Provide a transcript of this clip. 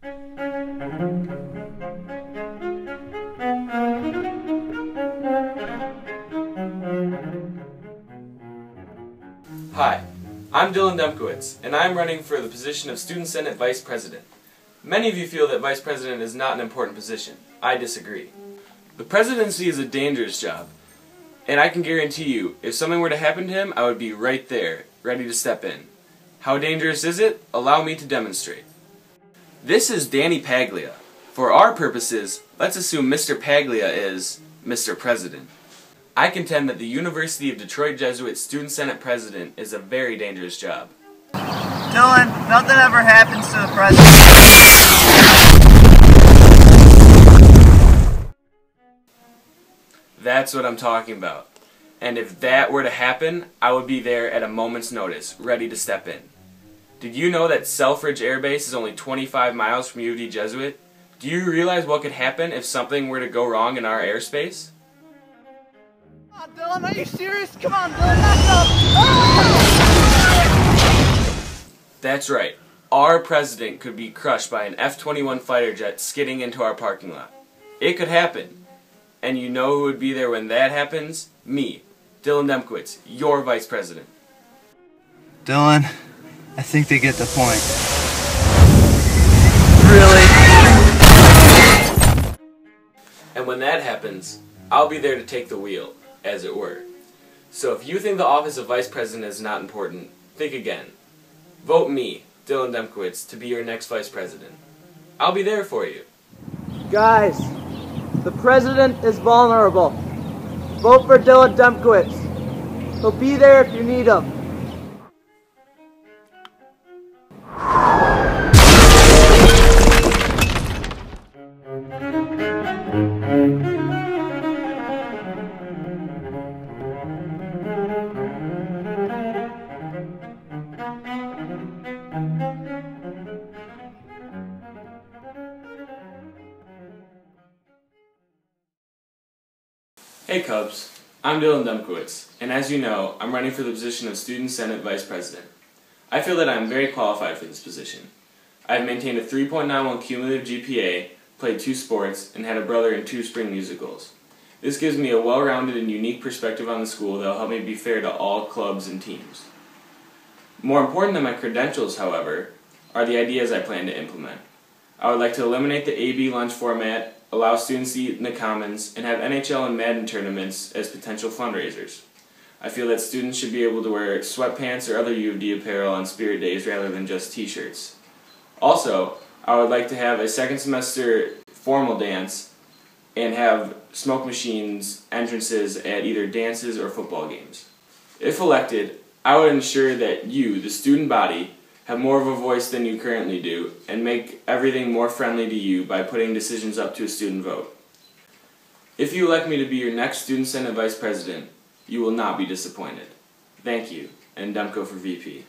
Hi, I'm Dylan Demkowitz, and I'm running for the position of Student Senate Vice President. Many of you feel that Vice President is not an important position. I disagree. The presidency is a dangerous job, and I can guarantee you, if something were to happen to him, I would be right there, ready to step in. How dangerous is it? Allow me to demonstrate. This is Danny Paglia. For our purposes, let's assume Mr. Paglia is Mr. President. I contend that the University of Detroit Jesuit Student Senate President is a very dangerous job. Dylan, nothing ever happens to the president. That's what I'm talking about. And if that were to happen, I would be there at a moment's notice, ready to step in. Did you know that Selfridge Air Base is only 25 miles from U of D Jesuit? Do you realize what could happen if something were to go wrong in our airspace? Come on, Dylan, are you serious? Come on, Dylan, that's up. Ah! That's right. Our president could be crushed by an F-21 fighter jet skidding into our parking lot. It could happen. And you know who would be there when that happens? Me, Dylan Demkowitz, your vice president. Dylan, I think they get the point. Really? And when that happens, I'll be there to take the wheel, as it were. So if you think the office of vice president is not important, think again. Vote me, Dylan Demkowitz, to be your next vice president. I'll be there for you. Guys, the president is vulnerable. Vote for Dylan Demkowitz. He'll be there if you need him. Hey Cubs, I'm Dylan Demkowitz, and as you know, I'm running for the position of Student Senate Vice President. I feel that I am very qualified for this position. I have maintained a 3.91 cumulative GPA, played two sports, and had a brother in two spring musicals. This gives me a well-rounded and unique perspective on the school that will help me be fair to all clubs and teams. More important than my credentials, however, are the ideas I plan to implement. I would like to eliminate the AB lunch format, allow students to eat in the commons, and have NHL and Madden tournaments as potential fundraisers. I feel that students should be able to wear sweatpants or other U of D apparel on spirit days rather than just t-shirts. Also, I would like to have a second semester formal dance and have smoke machines entrances at either dances or football games. If elected, I would ensure that you, the student body, have more of a voice than you currently do and make everything more friendly to you by putting decisions up to a student vote. If you elect me to be your next Student Senate Vice President, you will not be disappointed. Thank you, and Demko for VP.